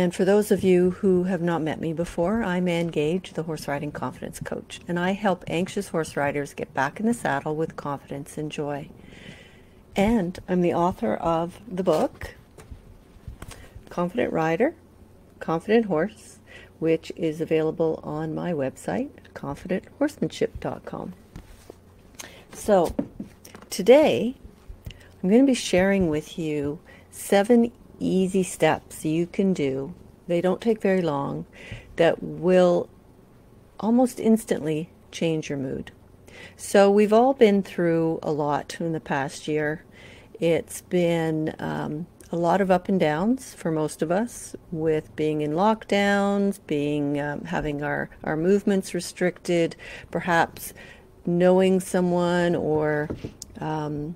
And for those of you who have not met me before, I'm Anne Gage, the horse riding confidence coach, and I help anxious horse riders get back in the saddle with confidence and joy. And I'm the author of the book, Confident Rider, Confident Horse, which is available on my website, confidenthorsemanship.com. So, today I'm going to be sharing with you seven easy steps you can do. They don't take very long that will almost instantly change your mood. So, we've all been through a lot in the past year. It's been um, a lot of up and downs for most of us with being in lockdowns, being um, having our, our movements restricted, perhaps knowing someone or um,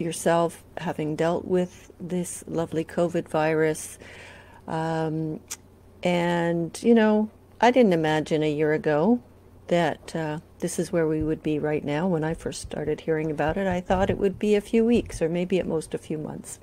yourself having dealt with this lovely COVID virus. Um, and, you know, I didn't imagine a year ago that uh, this is where we would be right now. When I first started hearing about it, I thought it would be a few weeks or maybe at most a few months.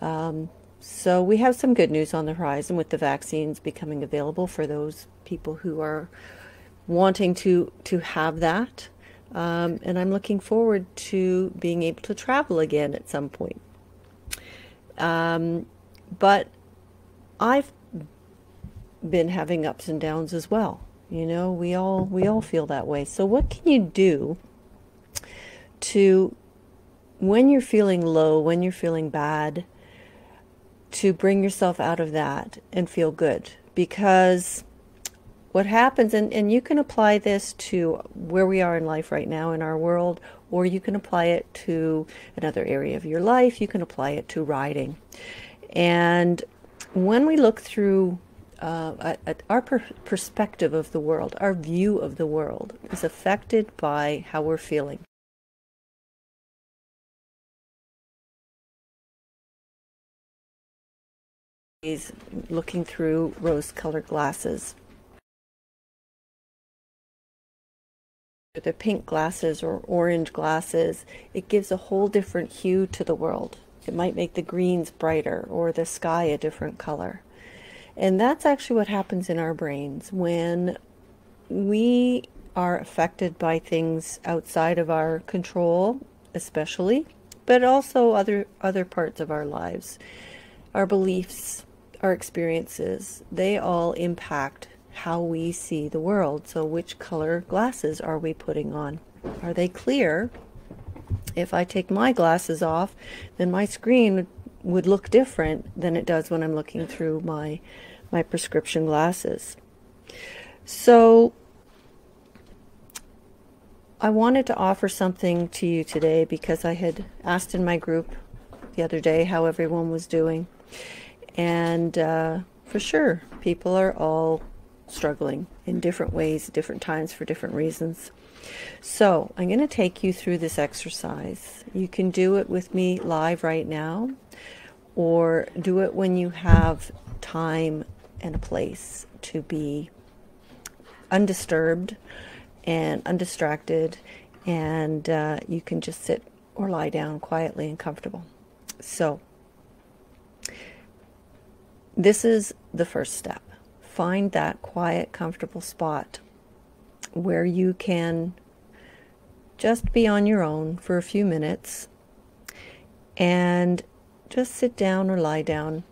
Um, so we have some good news on the horizon with the vaccines becoming available for those people who are wanting to to have that. Um, and I'm looking forward to being able to travel again at some point. Um, but I've been having ups and downs as well. You know, we all we all feel that way. So what can you do to when you're feeling low, when you're feeling bad, to bring yourself out of that and feel good? Because what happens, and, and you can apply this to where we are in life right now in our world, or you can apply it to another area of your life. You can apply it to riding. And when we look through uh, our per- perspective of the world, our view of the world is affected by how we're feeling. He's looking through rose colored glasses. The pink glasses or orange glasses, it gives a whole different hue to the world. It might make the greens brighter or the sky a different color. And that's actually what happens in our brains when we are affected by things outside of our control, especially, but also other other parts of our lives. Our beliefs, our experiences, they all impact how we see the world. So, which color glasses are we putting on? Are they clear? If I take my glasses off, then my screen would look different than it does when I'm looking through my my prescription glasses. So I wanted to offer something to you today because I had asked in my group the other day how everyone was doing. And uh, for sure, people are all struggling in different ways, different times for different reasons. So, I'm going to take you through this exercise. You can do it with me live right now, or do it when you have time and a place to be undisturbed and undistracted, and uh, you can just sit or lie down quietly and comfortable. So, this is the first step find that quiet, comfortable spot where you can just be on your own for a few minutes and just sit down or lie down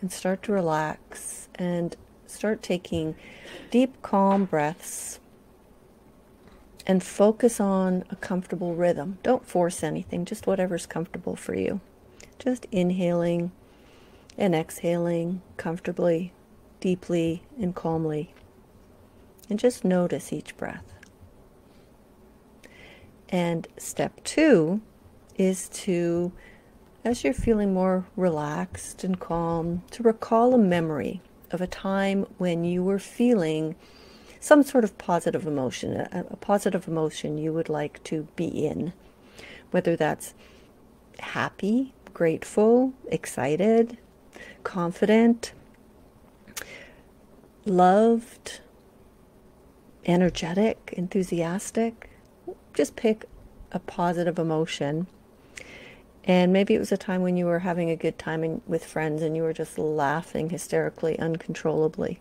and start to relax and start taking deep, calm breaths and focus on a comfortable rhythm. Don't force anything, just whatever's comfortable for you. Just inhaling and exhaling comfortably deeply and calmly. And just notice each breath. And step two is to, as you're feeling more relaxed and calm, to recall a memory of a time when you were feeling some sort of positive emotion, a, a positive emotion you would like to be in, whether that's happy, grateful, excited, confident, loved, energetic, enthusiastic. Just pick a positive emotion And maybe it was a time when you were having a good time in, with friends and you were just laughing hysterically, uncontrollably.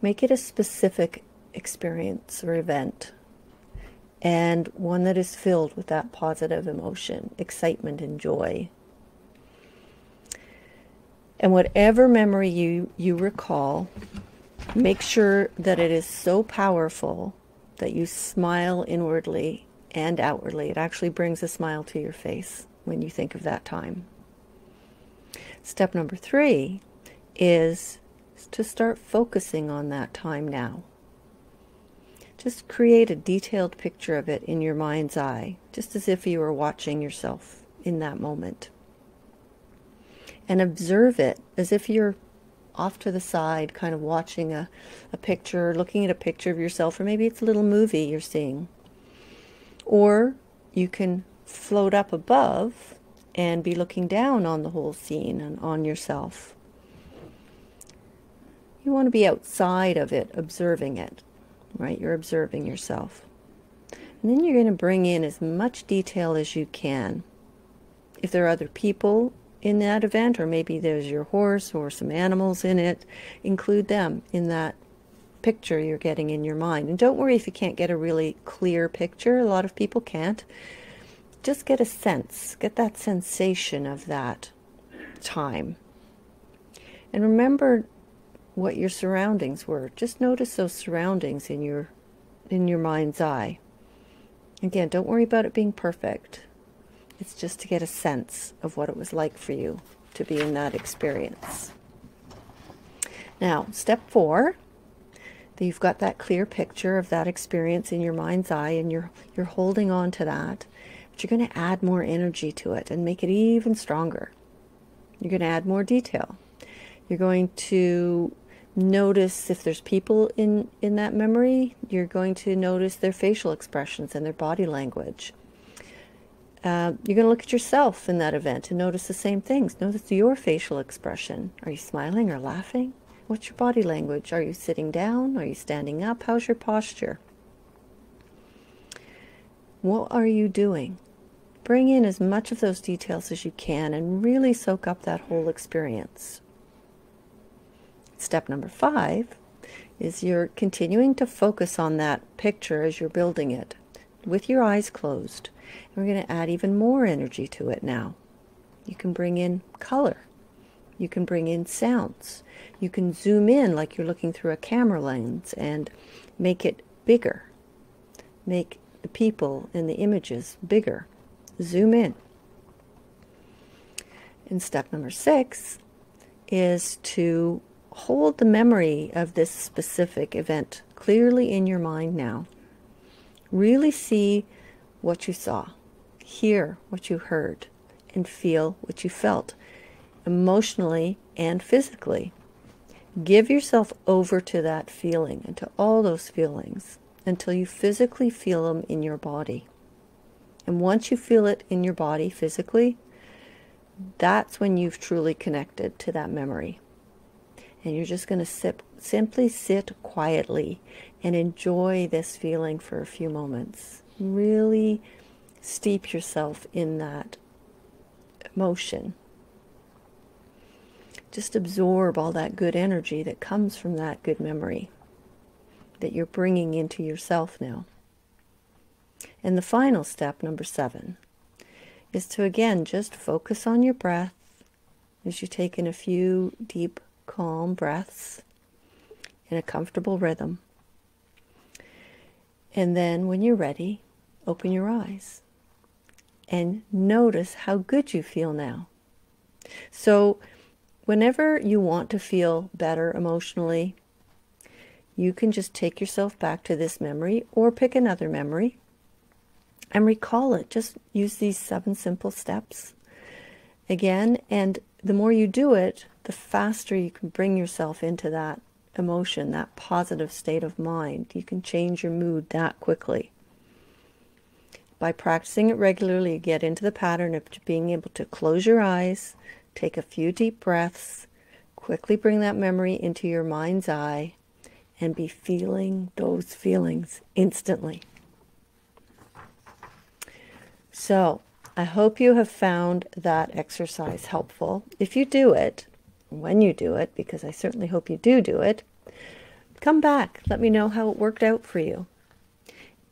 Make it a specific experience or event and one that is filled with that positive emotion, excitement, and joy. And whatever memory you, you recall, make sure that it is so powerful that you smile inwardly and outwardly. It actually brings a smile to your face when you think of that time. Step number three is to start focusing on that time now. Just create a detailed picture of it in your mind's eye, just as if you were watching yourself in that moment. And observe it as if you're off to the side, kind of watching a, a picture, looking at a picture of yourself, or maybe it's a little movie you're seeing. Or you can float up above and be looking down on the whole scene and on yourself. You want to be outside of it, observing it, right? You're observing yourself. And then you're going to bring in as much detail as you can. If there are other people in that event, or maybe there's your horse or some animals in it, include them in that picture you're getting in your mind. And don't worry if you can't get a really clear picture. A lot of people can't. Just get a sense, get that sensation of that time. And remember what your surroundings were. Just notice those surroundings in your in your mind's eye. Again, don't worry about it being perfect. It's just to get a sense of what it was like for you to be in that experience. Now, step four you've got that clear picture of that experience in your mind's eye and you're you're holding on to that but you're going to add more energy to it and make it even stronger. You're going to add more detail. You're going to notice if there's people in in that memory. You're going to notice their facial expressions and their body language uh, you're going to look at yourself in that event and notice the same things notice your facial expression are you smiling or laughing What's your body language? Are you sitting down? Are you standing up? How's your posture? What are you doing? Bring in as much of those details as you can and really soak up that whole experience. Step number five is you're continuing to focus on that picture as you're building it with your eyes closed. And we're going to add even more energy to it now. You can bring in color. You can bring in sounds. You can zoom in like you're looking through a camera lens and make it bigger. Make the people and the images bigger. Zoom in. And step number six is to hold the memory of this specific event clearly in your mind now. Really see what you saw, hear what you heard, and feel what you felt emotionally and physically. Give yourself over to that feeling and to all those feelings until you physically feel them in your body. And once you feel it in your body physically, that's when you've truly connected to that memory. And you're just going to sip, simply sit quietly and enjoy this feeling for a few moments. Really steep yourself in that emotion just absorb all that good energy that comes from that good memory that you're bringing into yourself now. And the final step, number seven, is to again just focus on your breath as you take in a few deep, calm breaths in a comfortable rhythm. And then when you're ready, open your eyes and notice how good you feel now. So Whenever you want to feel better emotionally, you can just take yourself back to this memory or pick another memory and recall it. Just use these seven simple steps again. And the more you do it, the faster you can bring yourself into that emotion, that positive state of mind. You can change your mood that quickly. By practicing it regularly, you get into the pattern of being able to close your eyes, Take a few deep breaths. Quickly bring that memory into your mind's eye and be feeling those feelings instantly. So, I hope you have found that exercise helpful. If you do it, when you do it, because I certainly hope you do do it, come back. Let me know how it worked out for you.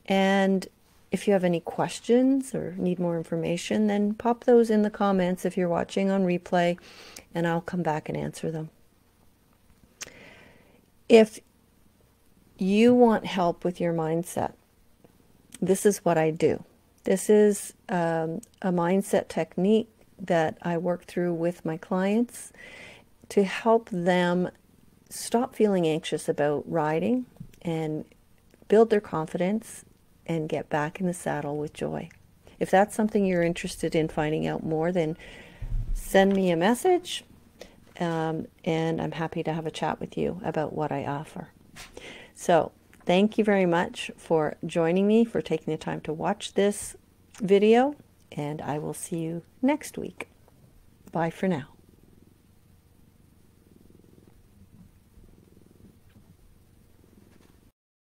And if you have any questions or need more information, then pop those in the comments if you're watching on replay, and I'll come back and answer them. If you want help with your mindset, this is what I do. This is um, a mindset technique that I work through with my clients to help them stop feeling anxious about riding and build their confidence and get back in the saddle with joy. If that's something you're interested in finding out more, then send me a message um, and I'm happy to have a chat with you about what I offer. So, thank you very much for joining me, for taking the time to watch this video, and I will see you next week. Bye for now.